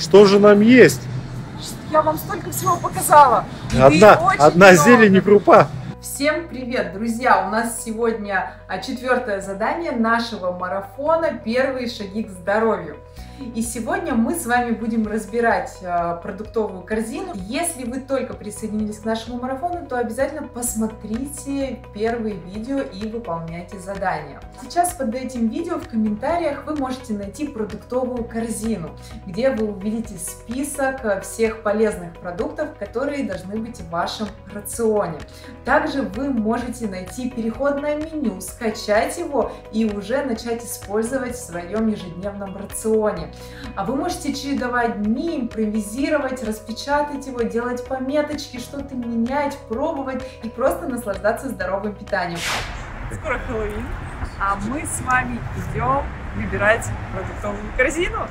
Что же нам есть? Я вам столько всего показала. Одна, одна зелень и крупа. Всем привет, друзья! У нас сегодня а, четвертое задание нашего марафона «Первые шаги к здоровью». И сегодня мы с вами будем разбирать э, продуктовую корзину. Если вы только присоединились к нашему марафону, то обязательно посмотрите первые видео и выполняйте задания. Сейчас под этим видео в комментариях вы можете найти продуктовую корзину, где вы увидите список э, всех полезных продуктов, которые должны быть в вашем рационе. Также вы можете найти переходное меню, скачать его и уже начать использовать в своем ежедневном рационе. А вы можете чередовать дни, импровизировать, распечатать его, делать пометочки, что-то менять, пробовать и просто наслаждаться здоровым питанием. Скоро Хэллоуин, а мы с вами идем выбирать продуктовую корзину.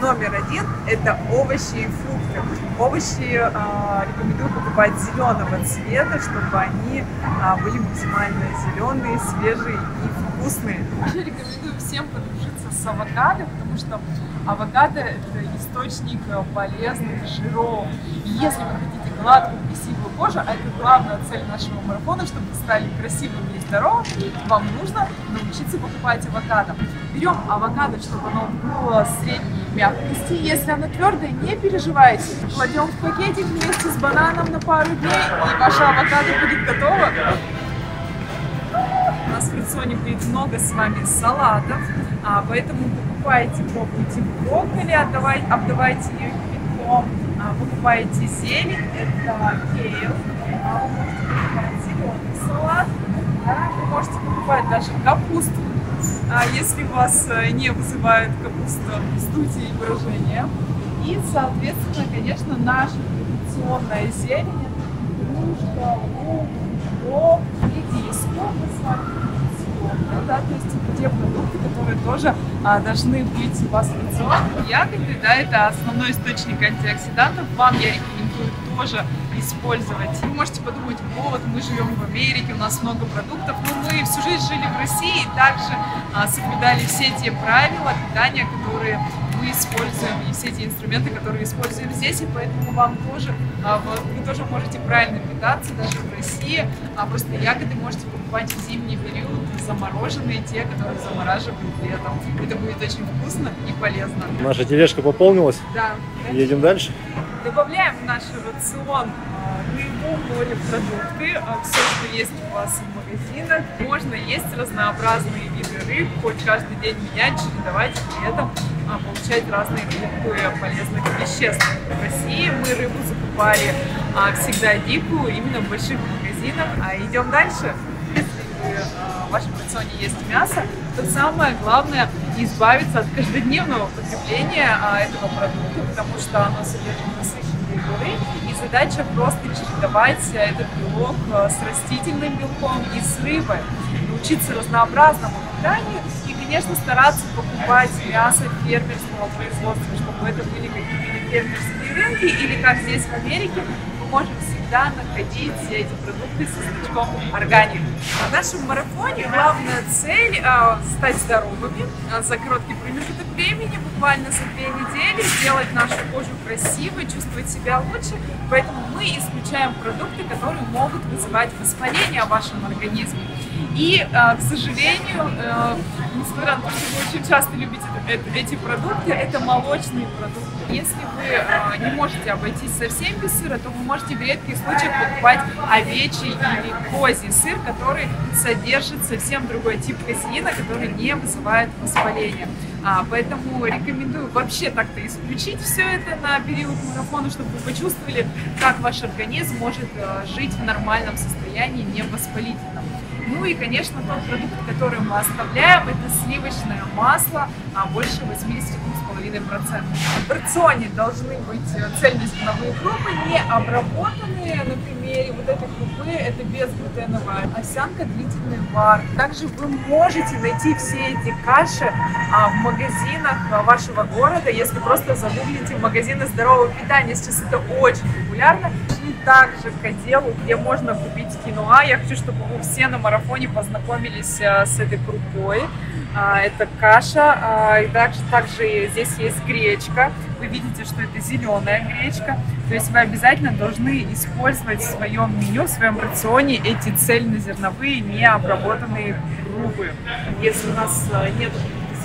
Номер один – это овощи и фрукты. Овощи э, рекомендую покупать зеленого цвета, чтобы они э, были максимально зеленые, свежие и вкусные. Вообще рекомендую всем подружиться с авокадо, потому что Авокадо – это источник полезных жиров. И если вы хотите гладкую, красивую кожу, а это главная цель нашего марафона, чтобы вы стали красивыми и здоровыми, вам нужно научиться покупать авокадо. Берем авокадо, чтобы оно было средней мягкости. Если оно твердое, не переживайте. Кладем в пакетик вместе с бананом на пару дней, и ваше авокадо будет готово. Нас в рационе будет много с вами салатов, а, поэтому покупаете, пробуйте брокколи, отдавайте, обдавайте ее кипятком, а, покупаете зелень, это кейл, а, вы можете покупать зеленый салат, а, вы можете покупать даже капусту, а, если вас э, не вызывает капуста вздутие и брожение. И, соответственно, конечно, наша традиционная зелень, грушка, лук, укроп, редиску, мы с вами да, то есть те продукты, которые тоже а, должны быть у вас в рационе. Ягоды, да, это основной источник антиоксидантов. Вам я рекомендую тоже использовать. Вы можете подумать, вот, мы живем в Америке, у нас много продуктов, но мы всю жизнь жили в России и также а, соблюдали все те правила питания, которые мы используем, и все эти инструменты, которые используем здесь, и поэтому вам тоже, а, вы тоже можете правильно питаться даже в России, а просто ягоды можете покупать в зимний период, замороженные, те, которые замораживают летом. Это будет очень вкусно и полезно. Наша тележка пополнилась? Да. Едем дальше? Добавляем в наш рацион рыбу, морепродукты, все, что есть у вас в магазинах. Можно есть разнообразные виды рыб, хоть каждый день менять, чередовать, при этом а, получать разные группы полезных веществ. В России мы рыбу закупали а, всегда дикую, именно в больших магазинах. А идем дальше. А, в вашем рационе есть мясо, то самое главное избавиться от каждодневного потребления этого продукта, потому что оно содержит насыщенные жиры, и задача просто чередовать этот белок с растительным белком и с рыбой, научиться разнообразному питанию конечно, стараться покупать мясо фермерского производства, чтобы это были какие-то фермерские рынки, или как здесь в Америке, можем всегда находить эти продукты со значком органик. В нашем марафоне главная цель э, стать здоровыми э, за короткий промежуток времени, буквально за две недели, сделать нашу кожу красивой, чувствовать себя лучше. Поэтому мы исключаем продукты, которые могут вызывать воспаление в вашем организме. И, э, к сожалению, э, несмотря на то, что вы очень часто любите эти продукты, это молочные продукты. Если вы э, не можете обойтись совсем без сыра, то вы можете в редких случаях покупать овечий или козий сыр, который содержит совсем другой тип казеина, который не вызывает воспаления. А, поэтому рекомендую вообще так-то исключить все это на период марафона, чтобы вы почувствовали, как ваш организм может жить в нормальном состоянии, не воспалительном. Ну и, конечно, тот продукт, который мы оставляем, это сливочное масло, а больше 82,5%. В рационе должны быть цельнозерновые крупы, не обработанные, на примере вот этой крупы, это безглютеновая овсянка, длительный вар. Также вы можете найти все эти каши а, в магазинах а, вашего города, если просто загуглите магазины здорового питания. Сейчас это очень популярно. И также к отделу, где можно купить киноа. Я хочу, чтобы вы все на марафоне познакомились а, с этой крупой. А, это каша. А, и также, также здесь есть гречка. Вы видите, что это зеленая гречка. То есть вы обязательно должны использовать в своем меню, в своем рационе эти цельнозерновые, необработанные крупы. Если у нас э, нет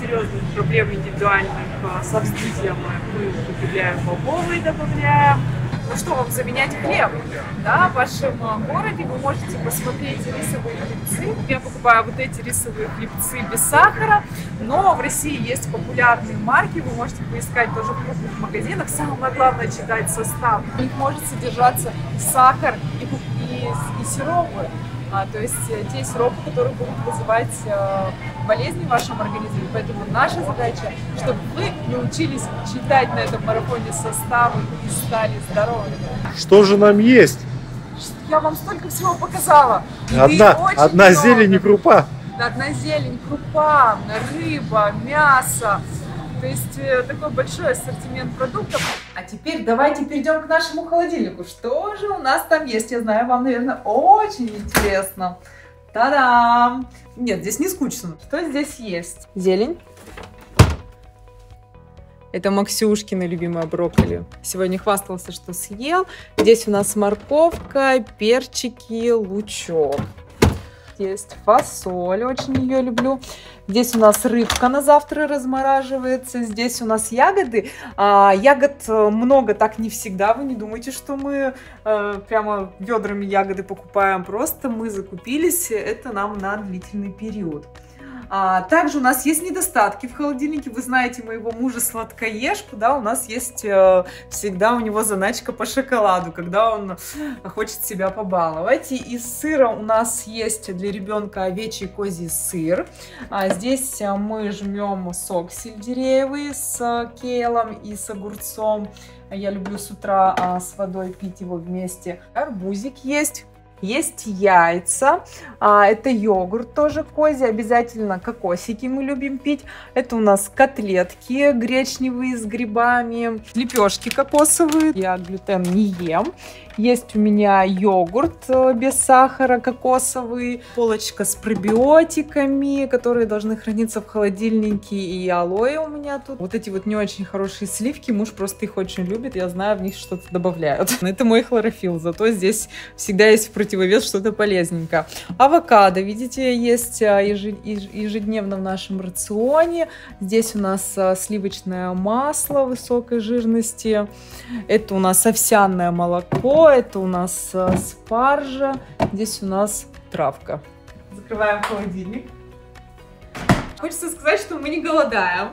серьезных проблем индивидуальных э, с обстытием, мы употребляем бобовые, добавляем ну что вам заменять хлеб? Да, в вашем э, городе вы можете посмотреть рисовые хлебцы. Я покупаю вот эти рисовые хлебцы без сахара, но в России есть популярные марки, вы можете поискать тоже в крупных магазинах. Самое главное читать состав. В них может содержаться сахар и, и, и сиропы. А, то есть э, те сиропы, которые будут вызывать э, болезни в вашем организме. Поэтому наша задача, чтобы вы научились читать на этом марафоне составы и стали здоровыми. Что же нам есть? Я вам столько всего показала. Одна, одна зелень и крупа. Одна зелень, крупа, рыба, мясо. То есть э, такой большой ассортимент продуктов. А теперь давайте перейдем к нашему холодильнику. Что же у нас там есть? Я знаю, вам, наверное, очень интересно. Та-дам! Нет, здесь не скучно. Что здесь есть? Зелень. Это Максюшкина любимая брокколи. Сегодня хвастался, что съел. Здесь у нас морковка, перчики, лучок есть фасоль, очень ее люблю. Здесь у нас рыбка на завтра размораживается. Здесь у нас ягоды. А, ягод э, много, так не всегда. Вы не думайте, что мы а, прямо ведрами ягоды покупаем. Просто мы закупились. Это нам на длительный период. А, также у нас есть недостатки в холодильнике. Вы знаете моего мужа сладкоежку, да, у нас есть э, всегда у него заначка по шоколаду, когда он хочет себя побаловать. И из сыра у нас есть для ребенка овечий козий сыр. А здесь э, мы жмем сок сельдереевый с кейлом и с огурцом. Я люблю с утра а, с водой пить его вместе. Арбузик есть есть яйца, а, это йогурт тоже козий, обязательно кокосики мы любим пить. Это у нас котлетки гречневые с грибами, лепешки кокосовые, я глютен не ем. Есть у меня йогурт э, без сахара кокосовый, полочка с пробиотиками, которые должны храниться в холодильнике, и алоэ у меня тут. Вот эти вот не очень хорошие сливки, муж просто их очень любит, я знаю, в них что-то добавляют. Это мой хлорофилл, зато здесь всегда есть в противовес что-то полезненькое. Авокадо, видите, есть э, ежедневно в нашем рационе. Здесь у нас э, сливочное масло высокой жирности. Это у нас овсяное молоко, это у нас э, спаржа, здесь у нас травка. Закрываем холодильник. Хочется сказать, что мы не голодаем.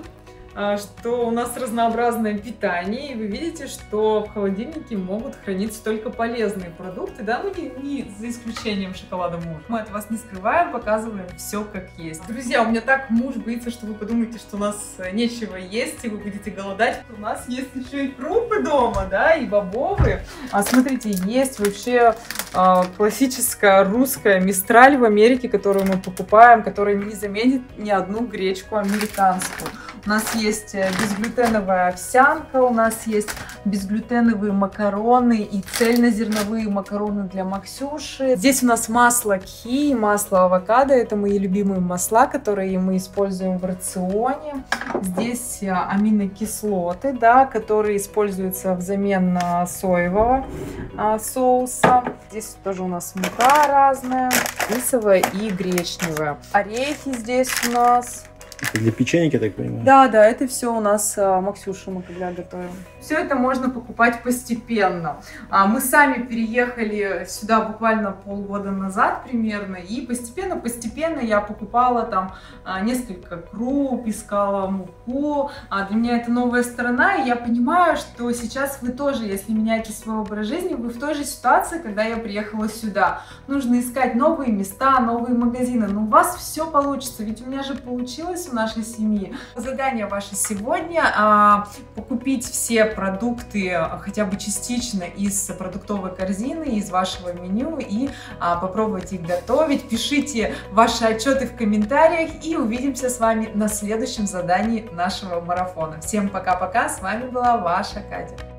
А, что у нас разнообразное питание, и вы видите, что в холодильнике могут храниться только полезные продукты, да, ну не, не за исключением шоколада муж. Мы от вас не скрываем, показываем все как есть. Друзья, у меня так муж боится, что вы подумаете, что у нас нечего есть, и вы будете голодать. У нас есть еще и крупы дома, да, и бобовые. А смотрите, есть вообще э, классическая русская мистраль в Америке, которую мы покупаем, которая не заменит ни одну гречку американскую. У нас есть э, безглютеновая овсянка, у нас есть безглютеновые макароны и цельнозерновые макароны для Максюши. Здесь у нас масло ки, масло авокадо. Это мои любимые масла, которые мы используем в рационе. Здесь э, аминокислоты, да, которые используются взамен соевого а, соуса. Здесь тоже у нас мука разная, рисовая и гречневая. Орехи здесь у нас. Это для печенья, я так понимаю? Да, да, это все у нас а, Максюша мы когда готовим. Все это можно покупать постепенно. А, мы сами переехали сюда буквально полгода назад примерно, и постепенно-постепенно я покупала там а, несколько круп, искала муку. А для меня это новая сторона, и я понимаю, что сейчас вы тоже, если меняете свой образ жизни, вы в той же ситуации, когда я приехала сюда. Нужно искать новые места, новые магазины, но у вас все получится, ведь у меня же получилось у нашей семьи. Задание ваше сегодня а, покупить все продукты хотя бы частично из продуктовой корзины, из вашего меню и а, попробовать их готовить. Пишите ваши отчеты в комментариях и увидимся с вами на следующем задании нашего марафона. Всем пока-пока, с вами была ваша Катя.